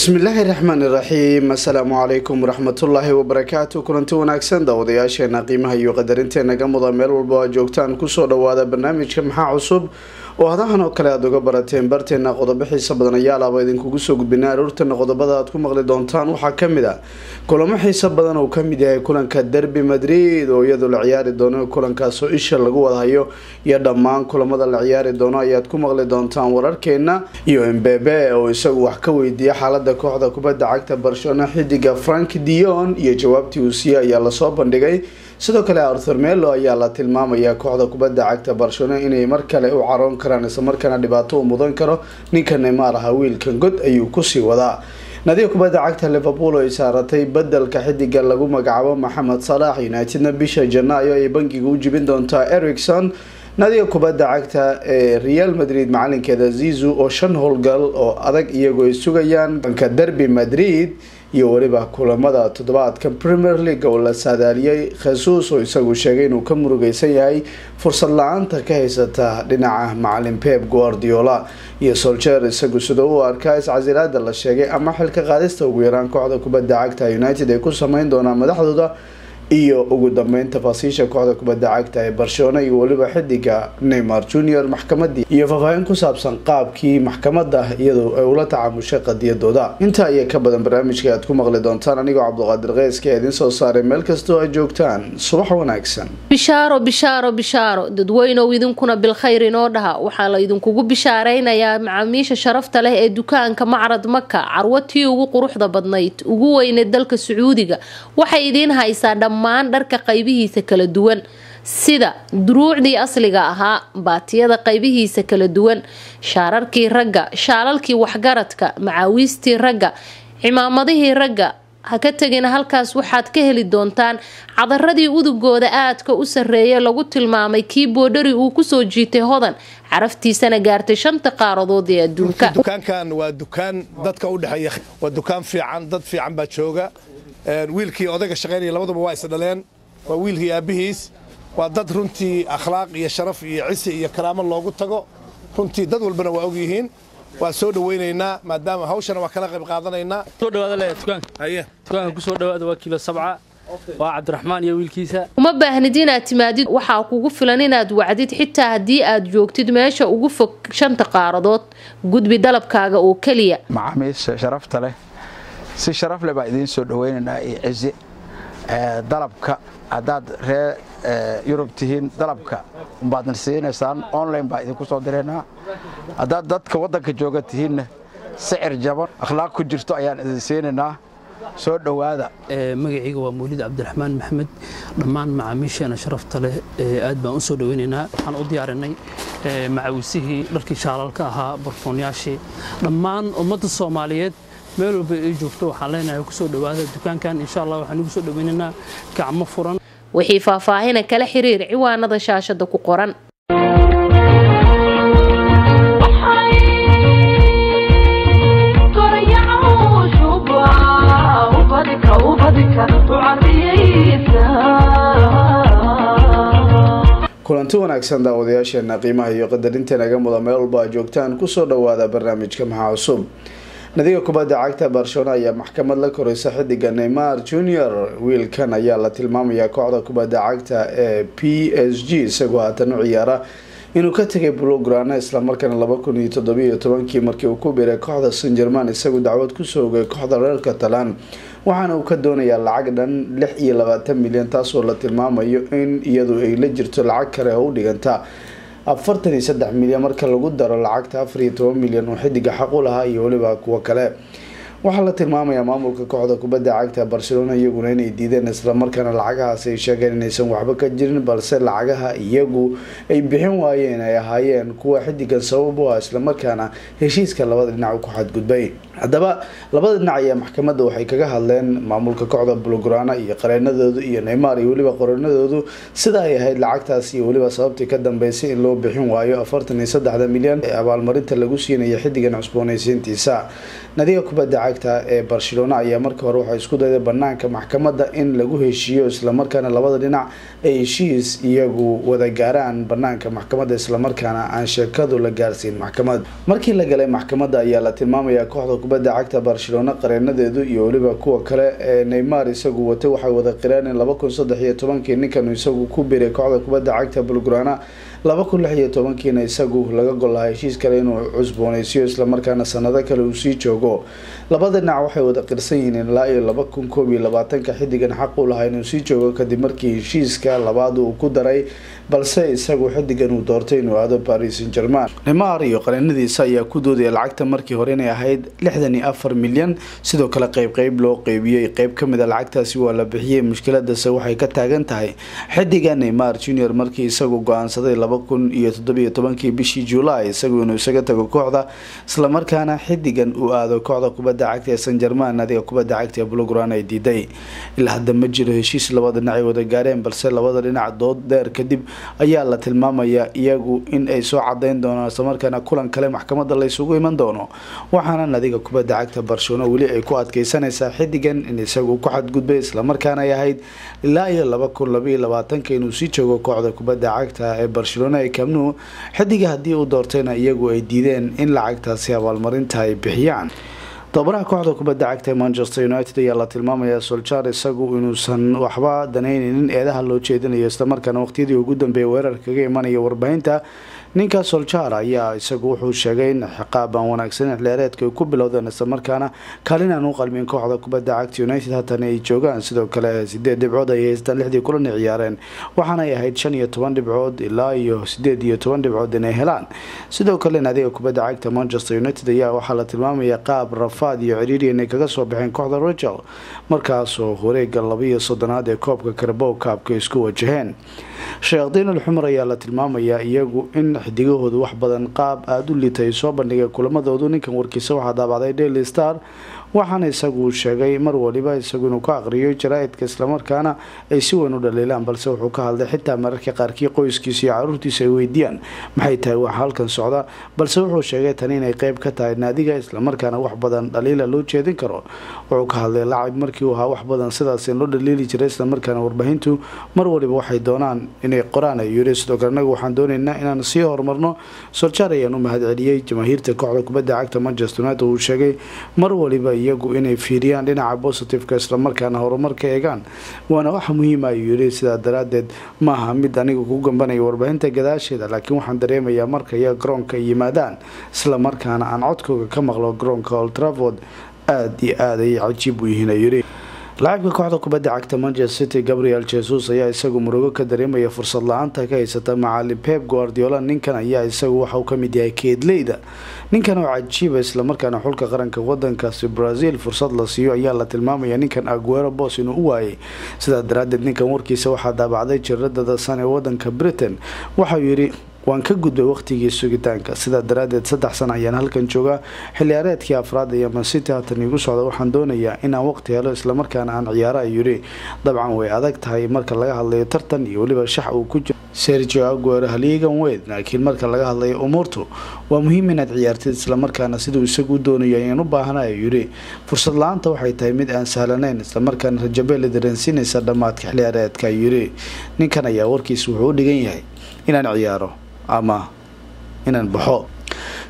bismillaahi raxmaan iraxiim assalaamu calaykum waraxmatullaahi wabarakaatu kulanti wanaagsan daawadayaasheena qiimaha iyo qadarinteena muda meel walba aad joogtaan ku soo dhawaada barnaamijka maxaa cusub oo oo kale aada uga barateen barteena qodobo xiisa badan ayaalaaba idinkugu soo gudbinay aroortana qodobada aad ku maqli doontaan. Waxaa ka mid a kulamo xiisa badan oo ka mid yahay kulanka derby madrid oo iyadoo la ciyaari doono kulankaasoo isha lagu wadahayo iyo dhammaan kulamada la ciyaari doono ayaad ku maqli doontaan wararkeena iyo mbebe oo isagu wax ka weydiiya xaalada kooxda kubadda cagta barcelona xidiga frank dion iyo jawaabtii uu siiyey ayaa la soo bandhigay sidoo kale arthur melo ayaa la tilmaamaya kooxda kubadda cagta barcelona inay mar kale u caroon karaan islamarkaana dhibaato u mudan karo. Ninka neymar aha wiilkan god ayuu ku sii wadaa. Nadiga kubadda cagta liverpool oo ay saaratay bedelka xidiga lagu magacaabo maxamed salaax unitedna bisha janaayo ay bangiga u jibin doontaa ericson nadiga kubadda cagta ee real madrid macalinkeeda zizu oo shan howlgal oo adag iyagoo ay sugayaan banka derby madrid iyo weliba kulamada toddobaadka premier league oo la saadaaliyey khesuus oo isagu sheegay inuu ka murugeysan yahay fursad la'aanta ka haysata dhinaca macalin pep guardiola. Iyo soljer isagu sida u arkaa iscasilaada la sheegay ama xilka qaadista ugu yaraan kooxda kubadda cagta united ay ku sameyn doonaan madaxdooda iyo ugu dambeyn tafaasiisha kooxda kubadda cagta ee barcelona iyo weliba xidiga neymar junior maxkamadii iyo faahfaahin ku saabsan qaabkii maxkamada iyadoo ay ula tacaamushay qadiyadooda. Intaa iyo ka badan barnaamijka aad ku maqli doontaan anigoo cabduqaadir keyska ee idiin soo saaray meel kastoo aad joogtaan subax wanaagsan. Bishaaro bishaaro bishaaro dadweynow idinkuna bilkhayr inoo dhaha. Waxaa la idinkugu bishaareynayaa macaamiisha sharafta leh ee dukaanka macrad maka carwatii ugu quruxda badnayd ugu weyneed dalka sacuudiga. Waxay idiin haysaa dhammaan dharka qaybihiisa kala duwan. Sida duruucdii asliga ahaa baatiyada qaybihiisa kala duwan shaararkii ragga shaalalkii waxgaradka macaawiistii ragga cimaamadihii ragga. Ha ka tegina halkaas waxaad ka heli doontaan cadaradii udugooda aadka u sareeya lagu tilmaamay kii boodhari uu ku soo jiitay hodan. Caraftiisana gaartay shanta qaaradood ee adduunka. Dukaankan waa dukaan dadka udhexeeya waa dukaan fiican dad fiican baa jooga wiilkii odayga shaqaynaya labaduba waa isdhaleen. Waa wiilkii aabbihiis waa dad runtii akhlaaq iyo sharaf iyo cisi iyo karaamo loogu tago. Runtii dad walbana waa ogyihiin. Waa soo dhawaynaynaa maadaama hawshana waa kala qayb qaadanaynaa. Soo dhawaada le dukaanka. Haye. Dukaanka ku soo dhawaada waa kiilo sabca. Waa cabdiraxmaan iyo wiilkiisa. Uma baahnid inaad timaadid. Waxaa kugu filan inaad wacdid. Xitaa haddii aad joogtid meesha ugu fog shanta qaaradood gudbi dalabkaaga oo keliya. Macaamiisha sharafta leh si sharaf leh baa idiin soo dhawaynaynaa iyo cizi dalabka haddaad ree yurub tihiin dalabka umbaadna siinaysaan online baa idinku soo diraynaa haddaad dadka waddanka jooga tihiinna sicir jaban akhlaaq ku jirto ayaan idin siinaynaa. Soo dhowaada. Magacayga waa mawlid cabdiraxmaan maxamed. Dhammaan macaamiisheena sharafta leh aad baan u soo dhawaynaynaa waxaan u diyaarinay macawisihii dharkii shaalalka ahaa barfoonyaashii. Dhammaan ummadda soomaaliyeed meel walba ay joogto waxaan leenahay ku soo dhowaada dukaankan. Insha allah waxaan ugu soo dhawaynaynaa gacmo furan. Wixii faahfaahina kala xiriir ciwaanada shaashada ku qoran. Kulanti wanaagsan daawadayaasheena qiimaha iyo qadarintenaga muda meel walba aad joogtaan ku soo dhawaada barnaamijka maxaa cusub nadiga kubadda cagta barcelona ayaa maxkamad la koreysa xidiga neymar junior. Wiilkan ayaa la tilmaamayaa kooxda kubadda cagta ee p s g isagoo haatan u ciyaara inuu ka tegay blograna islamarkaana laba kun iyo toddobiiyo tobankii markii uu ku biiray kooxda san german isagu dacwad ku soo ogay kooxda reer catalan waxaana uu ka doonayaa lacag dhan lix iyo labaatan milyan taasoo la tilmaamayo in iyadu ay la jirto lacag kale oo u dhiganta afartan iyo saddex milyan marka lagu daro lacagta afar iyo toban milyan oo xidiga xaq u lahaa iyo weliba kuwo kale. Waxaa la tilmaamayaa maamulka kooxda kubadda cagta barcelona iyaguna inay diideen islamarkaana lacagahaas ay sheegeen inaysan waxba ka jirin balse lacagaha iyagu ay bixin waayeen ay ahaayeen kuwa xidigan sabab u ah islamarkaana heshiiska labada dhinac ku xadgudbay haddaba labada dhinac ayaa maxkamadda waxay kaga hadleen maamulka kooxda blograna iyo qareenadoodu iyo neymar iyo weliba qoreenadoodu sida ay ahayd lacagtaas iyo weliba sababtii ka dambeysay in loo bixin waayo afartan iyo saddexda milyan ee abaalmarinta lagu siinaya xidigan cusboonaysiintiisa. Nadiga kubadda cagta ee barcelona ayaa markii hore waxay isku dayday banaanka maxkamadda in lagu heshiiyo islamarkaana labada dhinac ay heshiis iyagu wada gaaraan banaanka maxkamadda islamarkaana aan sheekadu la gaarsiin maxkamad markii la galay maxkamadda ayaa la tilmaamayaa kooxda kubadda cagta barcelona qareenadeedu iyo weliba kuwa kale ee neymar isagu watay waxay wada qireen in laba kun saddex iyo tobankii ninkan isagu ku biray kooxda kubadda cagta bulgrana laba kun lix iyo tobankiina isagu laga gol lahaa heshiis kale inuu cusbooneysiyo islamarkaana sanado kale uu sii joogo. Labada dhinac waxay wada qirsan yihiin in ilaa iyo laba kun koob iyo labaatanka xidigan xaq u lahaa inuu sii joogo kadib markii heshiiska labaad uu ku daray balse isagu xidigan uu doortay inuu aado paris saint german neymar iyo qareenadiisa ayaa ku doodaya lacagta markii hore inay ahayd lixdan iyo afar milyan. Sidoo kale qeyb qeyb loo qeybiyey qeyb ka mid a lacagtaasi waa la bixiyey. Mushkiladase waxay ka taagan tahay xidiga neymar junior markii isagu go'aansaday laba kun bishii july isagu inuu isaga tago kooxda. Islamarkaana xidigan uu aado kooxda kubadda cagta ee san german nadiga kubadda cagta ee bulogran ay diiday ilaa hadda ma jiro heshiis labada dhinac ay wada gaareen balse labada dhinac dood dheer kadib ayaa la tilmaamayaa iyagu in ay soo cadeyn doonaan islamarkaana kulan kale maxkamada laysugu iman doono. Waxaana nadiga kubadda cagta barcelona weli ay ku adkeysanaysaa xidigan in isagu ku xadgudbay islamarkaana ay ahayd ilaa iyo laba kun labaiyo labaatanka inuu sii joogo kooxda kubadda cagta ee barcelona ee kamnu xidiga haddii uu doortayna iyagu ay diideen in lacagtaasi abaalmarinta ay bixiyaan tababaraha kooxda kubadda cagta ee manchester united ayaa la tilmaamayaa soljar isagu inuusan waxba danaynaynin eedaha loo jeedinayo islamarkaana waqtiyadii ugu dambeeyay weerar kaga imanaya warbaahinta ninka soljar ayaa isagu wuxuu sheegay in xiqaab aan wanaagsanin xilciyaareedka ay ku bilowdeen islamarkaana kaalin aan u qalmin kooxda kubadda cagta united haatan ay joogaan. Sidoo kale sideed dhibcood ay haystaan lixdii kulan ay ciyaareen waxaanay ahayd shan iyo toban dhibcood ilaa iyo sideed iyo toban dhibcood inay helaan. Sidoo kale naadiga kubadda cagta manchester united ayaa waxaa la tilmaamaya qaab rafaad iyo ciriiri inay kaga soo baxeen kooxda rachel markaasoo wareega labaiyo soddonaad ee koobka karabow kaabka isku wajaheen. Sheekh diinal xumar ayaa la tilmaamayaa iyagu in xidigahoodu wax badan qaab aada u liitay soo bandhigay kulamadoodu. Ninkan warkiisa waxaa daabacday daily star waxaana isagu sheegay mar waliba isagu inuu ka aqriyo jaraa-idka islamarkaana ay si weyn u dhaliilaan balse wuxuu ka hadlay xitaa mararka qaarkii qoyskiisa iyo caruurtiisa ay weydiiyaan maxay tahay wax halkan socda? Balse wuxuu sheegay tani inay qeyb ka tahay naadiga islamarkaana wax badan dhaliila loo jeedin karo. Wuxuu ka hadlay lacab markii uu ahaa wax badan sidaas loo dhaliili jiray islamarkaana warbaahintu mar waliba waxay doonaan inay qoraan ay yiri sidoo kale anagu waxaan doonaynaa inaan sii horumarno. Soljar ayaan u mahadceliyey jamaahiirta kooxda kubadda cagta manchester united. Uu sheegay mar waliba iyagu inay fiiriyaan dhinaca positiveka islamarkaana horumarka eegaan. Waana wax muhiima ayuu yiri sidaa daraadeed maaha mid aniga ku gambanaya warbaahinta gadaasheeda laakiin waxaan dareemayaa marka iyaga garoonka yimaadaan islamarkaana aan codkooga ka maqlo garoonka oltraford aada iyo aad ayay cajiib u yihiin ayuu yiri laacibka kooxda kubadda cagta manchester city gabriel jesus ayaa isagu murugo ka dareemaya fursad la'aanta ka haysata macalin pep guardiola. Ninkan ayaa isagu waxa uu ka mid yahay keedleyda. Ninkan oo cajiiba islamarkaana xulka qaranka wadankaasi brazil fursad la siiyo ayaa la tilmaamaya ninkan aguero bos inuu u waayay sidaa daraadeed ninkan warkiisa waxaa daabacday jiradada san ee wadanka britain. Waxauu yidhi waan ka gudbay waqtigii sugitaanka. Sidaa daraadeed saddex sana ayaan halkan joogaa. Xiliyaareedkii afraad iyo mancity haatan iigu socda waxaan doonayaa inaan waqti helo islamarkaana aan ciyaaro ay yidhi. Dabcan way adag tahay marka laga hadlayo tartan iyo weliba shax uu ku jiro. Sergio aguero haliigan weyd laakiin marka laga hadlayo umuurtu waa muhiim inaad ciyaartid islamarkaana siduu isagu doonayo ayaan u baahana ayuu yidhi. Fursad la'aanta waxay tahay mid aan sahlanayn islamarkaana rajabeela dareensiinaysa dhammaadka xiliyaareedka ayuu yidhi. Ninkan ayaa warkiisa wuxuu u dhigan yahay inaan ciyaaro ama inaan baxo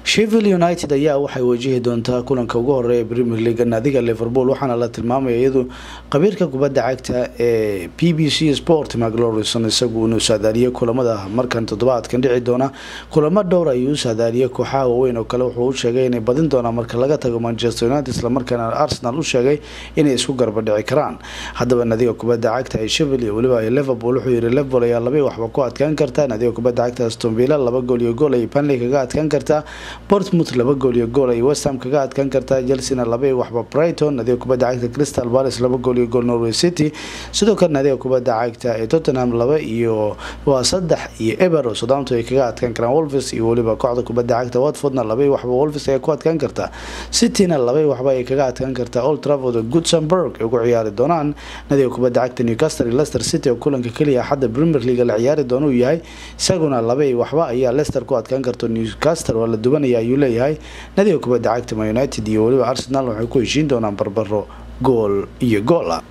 sheffield united ayaa waxay wajihi doontaa kulanka ugu horreeya premier league naadiga liverpool waxaana la tilmaamaya iyadu qabiirka kubadda cagta ee b b c sport maclorison isagu inuu saadaaliyo kulamada markan toddobaadkan dhici doona. Kulamo dhowr ayuu u kooxaha waaweyn oo kale wuxuu u sheegay inay badin doonaan marka laga tago manchester united islamarkaana arsenal u sheegay inay isku garba dhici karaan. Haddaba naadiga kubadda cagta ee sheffield iyo weliba liverpool wuxuu yihi liverpool ayaa laba waxba ku adkaan kartaa naadiga kubadda cagta aston villa laba gool iyo gool ay panley kaga adkaan kartaa portmouth laba gool iyo gool ay westham kaga adkaan kartaa chelsena laba waxba brighton nadiga kubadda cagta crystal palace laba gool iyo gool norway city. Sidoo kale nadiga kubadda cagta ee tottenham laba iyo waa saddex iyo eber oo ay kaga adkaan karaan wolves iyo weliba kooxda kubadda cagta watfordna laba waxba wolves ay ku adkaan kartaa. Cityna laba waxba ay kaga adkaan kartaa old trafford oo ay ugu ciyaari doonaan. Nadiga kubadda cagta newcastle iyo leicester city oo kulanka keliya xadda premier league la ciyaari doona uu yahay isaguna laba waxba ayaa leicester ku adkaan karto newcastle waa la dubanaya ayuu leeyahay. Nadiga kubadda cagta ma united iyo weliba arsenal waxay ku heshiin doonaan barbaro gool iyo gool ah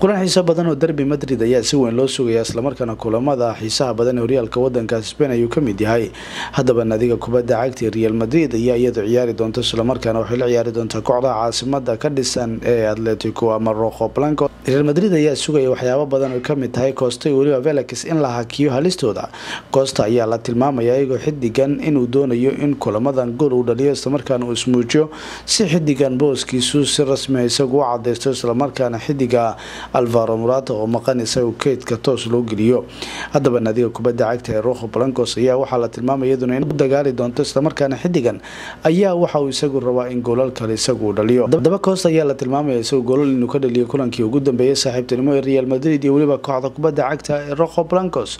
kulan xiiso badan oo derby madrid ayaa si weyn loo sugaya islamarkaana kulamada xiisaha badan ee horyaalka wadankaas spain ayuu ka mid yahay. Haddaba nadiga kubadda cagta real madrid ayaa iyadu ciyaari doonta islamarkaana waxay la ciyaari doontaa kooxdaha caasimada ka dhisan ee atletico ama roqo blanco. Real madrid ayaa sugaya waxyaabo badan oo ka mid tahay costa iyo weliba velix in la hakiyo halistooda. Costa ayaa la tilmaamaya iyagoo xidigan inuu doonayo in kulamadan gool uu dhaliyo islamarkaana uu ismuujiyo si xidigan booskiisu si rasmia isagu u cadeysto islamarkaana xidiga alvaro murata oo maqan isagu keydka toos loo geliyo. Haddaba nadiga kubadda cagta ee roho blancos ayaa waxaa la tilmaamaya iyaduna in dagaali doonto islamarkaana xidigan. Ayaa waxa uu isagu rabaa in goolal kale isagu dhaliyo. Daba costa ayaa la tilmaamaya isagu goolal inuu ka dhaliyo kulankii ugu dambeeyay saaxiibtinimo ee real madrid iyo weliba kooxda kubadda cagta ee roho blancos.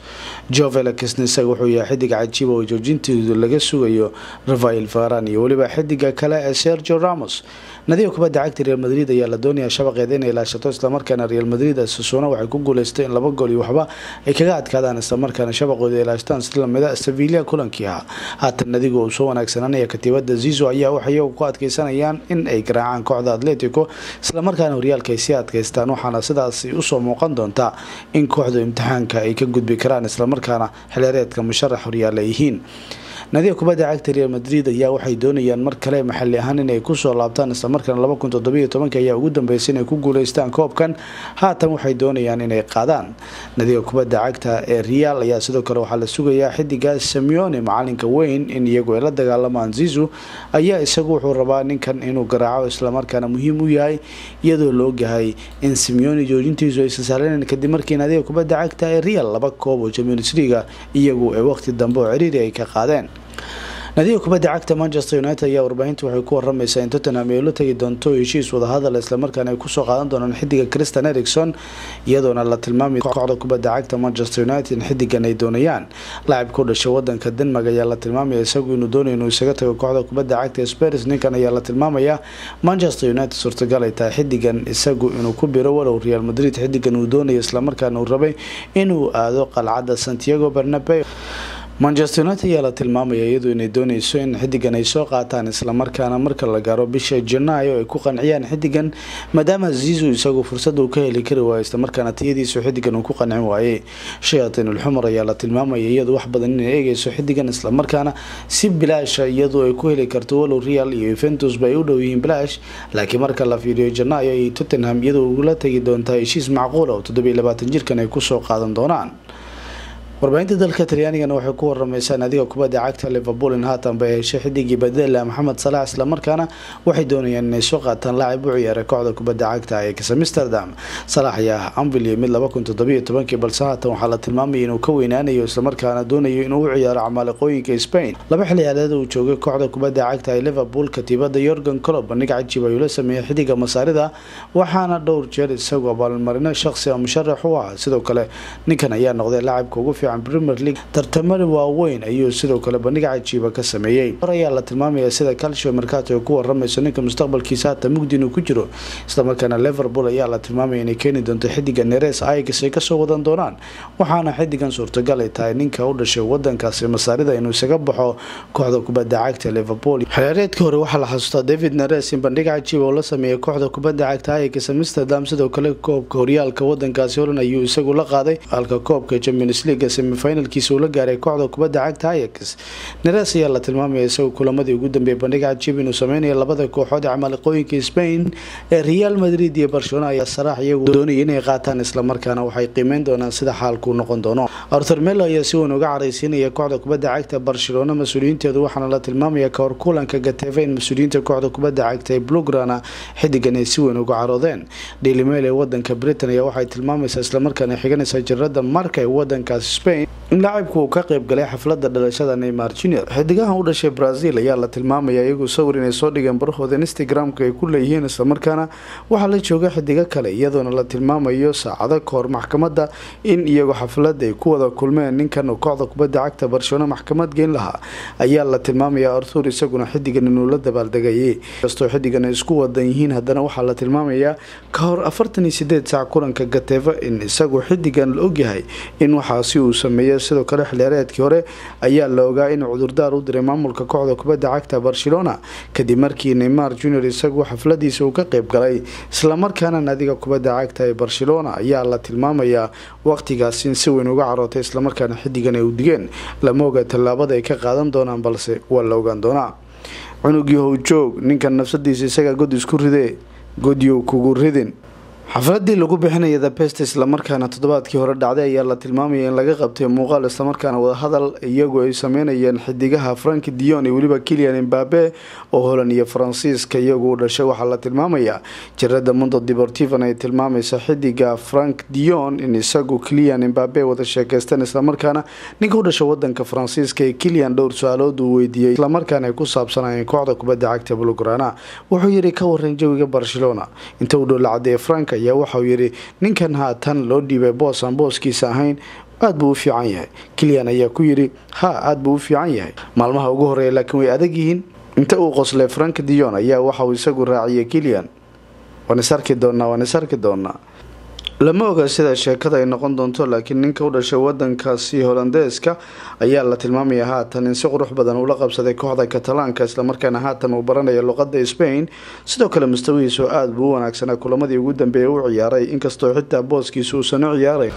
Jovelakisna isaga wuxuu yahay xidiga cajiiba oo joojinteedu laga sugayo rafael varan iyo weliba xidiga kale ee sergio ramos nadiga kubadda cagta real madrid ayaa la doonayaa shabaqeeda inay ilaashato islamarkaana real madrid sasuna waxay ku guuleystay in laba gool iyo waxba ay kaga adkaadaan islamarkaana shabaqooda ilaashtaan si lamida sevilla kulankii ahaa haatan nadigu uu soo wanaagsananaya katiibada zizo ayaa waxay ku adkeysanayaan in ay garaacaan kooxda atletico islamarkaana horyaalka ay sii adkeystaan waxaana sidaasi u soo muuqan doontaa in kooxdu imtixaanka ay ka gudbi karaan islamarkaana xileereedka musharax horyaal ay nadiga kubadda cagta real madrid ayaa waxay doonayaan mar kale maxali ahaan inay ku soo laabtaan islamarkaana ayaa ugu dambeysay inay ku guuleystaan koobkan. Haatan waxay doonayaan inay qaadaan. Nadiga kubadda cagta ee real ayaa sidoo kale waxaa la sugayaa xidiga simeone macalinka weyn in iyagu ay la dagaalamaan zizu ayaa isagu wuxuu rabaa ninkan inuu garaaco islamarkaana muhiim u yahay iyadoo la ogyahay in simeone joojintiisu aysan sahlaneen kadib markii nadiga kubadda cagta ee real laba koob oo champions leaga iyagu ee waqti dambe oo ciriiri ay ka qaadeen nadiga kubadda cagta manchester united ayaa warbaahinta waxay ku waramaysaa in tottenham ay la tegi doonto heshiis wadahadal islamarkaana ay ku soo qaadan doonaan xidiga christian ericson iyadoona la tilmaamay kooxda kubadda cagta manchester united in xidigan ay doonayaan. Laacibka u dhashay wadanka denmark ayaa la tilmaamaya isagu inuu doonayo inuu isaga tago kooxda kubadda cagta spers ninkan ayaa la tilmaamaya manchester united suurtagal ay tahay xidigan isagu inuu ku biro walow real madrid xidigan uu doonayo islamarkaana uu rabay inuu aado qalcadda santiago bernabeo manchester united ayaa la tilmaamaya iyadu inay dooneyso in xidigan ay soo qaataan islamarkaana marka la gaaro bisha janaayo ay ku qanciyaan xidigan maadaama zizu isagu fursad uu ka heli kari waayo islamarkaana tiyadiisu xidigan uu ku qancin waayey shayatiin ulxumar ayaa la tilmaamaya iyadu wax badan inay eegeyso xidigan islamarkaana si bilaasha iyadu ay ku heli karto walow real iyo yuventusba ay u dhow yihiin bilaash. Laakiin marka la fiiriyo janaayo ay tottenham iyadu ugula tegi doontaa heshiis macquula oo toddobiyo labaatan jirkan ay ku soo qaadan doonaan warbaahinta dalka talyaanigana waxay ku waramaysaa nadiga kubadda cagta liverpool in haatan bay heshay xidigii badela maxamed salax islamarkaana waxay doonayaan inay soo qaataan laacib u ciyaara kooxda kubadda cagta ee amsterdam. Salax ayaa anvil iyo mid laba kun toddobiyo tobankii balse haatan waxaa la tilmaamaya inuu ka weynaanayo islamarkaana doonayo inuu u ciyaaro camaaliqooyinka spain. Laba xiliyaadeed uu joogay kooxda kubadda cagta ee liverpool katiibada yorgan colob bandhig cajiib ayuu la sameeyey xidiga masaarida waxaana dhowr jeer isagu abaalmarino shaqsi a musharax u ah. Sidoo kale ninkan ayaa noqday laacibka ugu fiican premier league tartamada waaweyn ayuu sidoo kale bandhig cajiiba ka sameeyey hor ayaa la tilmaamaya sida calcio ay ku waramayso ninka mustaqbalkiisa hata mugdi inuu ku jiro. Islamarkaana liverpool ayaa la tilmaamaya inay keeni doonto xidiga neres aix ay ka soo wadan doonaan waxaana xidigan suurtagal ay tahay ninka u dhashay wadankaasi masaarida inuu isaga baxo kooxda kubadda cagta liverpool. Xilaareedkii hore waxaa la xasuustaa david neres in bandhig cajiiba oo la sameeyay kooxda kubadda cagta aix amsterdam sidoo kale koobka horyaalka wadankaasi horan ayuu isagu la qaaday. Halka koobka champions league semifinalkiisa uu la gaaray kooxda kubadda cagta ayax neres ayaa la tilmaamaya isagu kulamadii ugu dambeeyay bandhig cajiib inuu sameynayo labada kooxood ee camaaliqooyinka spain ee real madrid iyo barcelona ayaa saraax iyagu doonaya inay qaataan islamarkaana waxay qiimeyn doonaan sida xaalkuu noqon doono. Arthur melo ayaa si weyn uga caraysiinaya kooxda kubadda cagta barcelona mas'uuliyiinteedu waxaana la tilmaamaya kahor kulanka gateve in mas'uuliyiinta kooxda kubadda cagta ee blugrana xidigan ay si weyn uga caroodeen. Daily mail ee wadanka britain ayaa waxay tilmaamaysaa islamarkaana xiganaysa jirada marka ee wadankaasi spain in laacibku uu ka qayb galay xaflada dhalashada neymar junior. Xidigahan u dhashay brazil ayaa la tilmaamaya iyagu sawir inay soo dhigeen barahooda instagram-ka ay ku leeyihiin islamarkaana waxaa la jooga xidigo kale iyadoona la tilmaamayo saacado kahor maxkamada in iyagu xaflada ay ku wada kulmeen ninkan kooxda kubadda cagta barcelona maxkamad geyn lahaa. Ayaa la tilmaamaya arthur isaguna xidigan inuu la dabaaldegayay kastoo xidigan isku wadan yihiin haddana waxaa la tilmaamayaa ka hor afartan iyo sideed saac kulanka gateva in isagu xidigan la ogyahay in waxaasi uu sameeya sidoo kale xiliyaareedkii hore ayaa la ogaa in cudurdaar u diray maamulka kooxda kubadda cagta barcelona. Kadib markii neymar junior isagu xafladiisa uu ka qeyb galay islamarkaana naadiga kubadda cagta ee barcelona ayaa la tilmaamayaa waqtigaasi in si weyn uga carootay islamarkaana xidigan ay u digeen. Lama oga tallaabada ay ka qaadan doonaan balse waa la ogaan doonaa. Cunugii howjoog ninkan nafsadiisa isagaa god isku ridee godyow kugu ridin xafladii lagu bixinaya the best islamarkaana toddobaadkii hore dhacday ayaa la tilmaamaya in laga qabtay muuqaal islamarkaana wadahadal iyagu ay sameynayeen xidigaha frank dion iyo weliba kilian imbabe oo holand iyo faransiiska iyagu u dhashay. Waxaa la tilmaamayaa jarada mundo deportivan ay tilmaamaysa xidiga frank dion in isagu kilian imbabe wada sheekeysteen islamarkaana ninka u dhashay wadanka faransiiska ee kilian dhowr su'aalood uu weydiiyey islamarkaana ay ku saabsanayeen kooxda kubadda cagta bulgrana wuxuu yidhi ka waran jawiga barcelona. Inta uu dhowlacadee frank ayaa waxauu yidhi ninkan haatan loo dhiibay boos aan booskiisa ahayn aada buu u fiican yahay. Kilian ayaa ku yidhi ha aada buu u fiican yahay. Maalmaha ugu horreeya laakiin way adag yihiin. Inta uu qoslay frank dion ayaa waxauu isagu raaciyay kilian waan is arki doonaa waan is arki doonaa lama oga sida sheekada ay noqon doonto laakiin ninka u dhashay wadankaasi holandeeska ayaa la tilmaamaya haatan in si qurux badan uula qabsaday kooxda katalaanka islamarkaana haatan uu baranaya luqada spain. Sidoo kale mustawihiisu aada buu u wanaagsanaa kulamadii ugu dambeeyay u ciyaaray inkastoo xitaa booskiisa uusan u ciyaaray.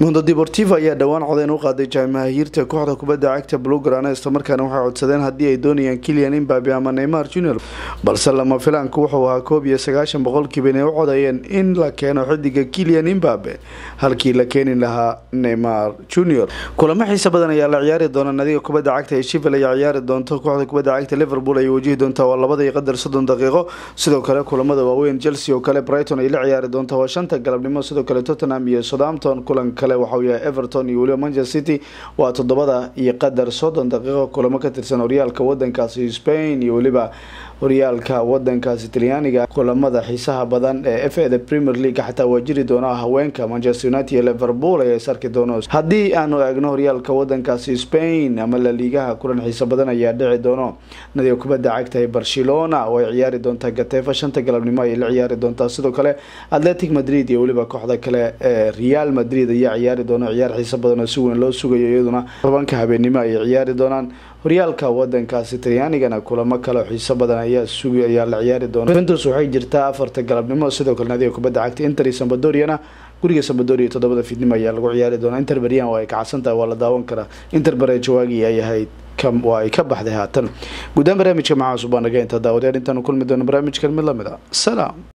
Mundo deportivo ayaa dhowaan codeyn u qaaday jaamaahiirta kooxda kubadda cagta blugrana islamarkaana waxay codsadeen haddii ay doonayaan kilian imbabe ama neymar junior. Balse lama filaanku wuxuu ahaa koob iyo sagaashan boqolkiiba inay u codeeyeen in la keeno xidiga kilian imbabe halkii la keeni lahaa neymar junior. Kulamo xiisa badan ayaa la ciyaari doona nadiga kubadda cagta ee shivil ayaa ciyaari doonta kooxda kubadda cagta liverpool ayay wajihi doontaa waa labada iyo qadar soddon daqiiqo. Sidoo kale kulamada waaweyn chelsea oo kale brighton ay la ciyaari doonta waa shanta galabnimo. Sidoo kale tottenham iyo southampton kulan kale waxauu yahay everton iyo weliba manchester city. Waa toddobada iyo qadar soddon daqiiqo. Kulamo ka tirsan horyaalka wadankaasi spain iyo weliba horyaalka wadankaasi talyaaniga kulamada xiisaha badan ee f eda premier league xataa waa jiri doona haweenka manchester united iyo liverpool ayaa is arki doono. Haddii aanu eegno horyaalka wadankaasi spain ama laliigaha kulan xiisa badan ayaa dhici doono. Nadiga kubadda cagta ee barcelona oo ay ciyaari doontaa gatefa shanta galabnimo ayay la ciyaari doontaa sidoo kale atletic madrid iyo weliba kooxda kale ee real madrid ayaa ciyaari doona ciyaar xiisa badan oo si weyn loo sugayo iyaduna. Tobanka habeenimo ayay ciyaari doonaan horyaalka wadankaasi talyaanigana kulamo kale xiiso badan ayaa sugi ayaa la ciyaari doona ventus waxay jirtaa afarta galabnimo sidoo kale nadiga kubadda cagta inter iyo sambadoriana guriga sambadoria toddobada fiidnimo ayaa lagu ciyaari doonaa. Inter beryan waa ay kacadsantahay waa la daawan karaa. Inter barejawaagii ay ahayd waa ay ka baxday haatan. Guddaan barnaamijka maxaa cusub baa naga inta daawadayaal intaanu kulmi doono barnaamijkan mid la mid a salaam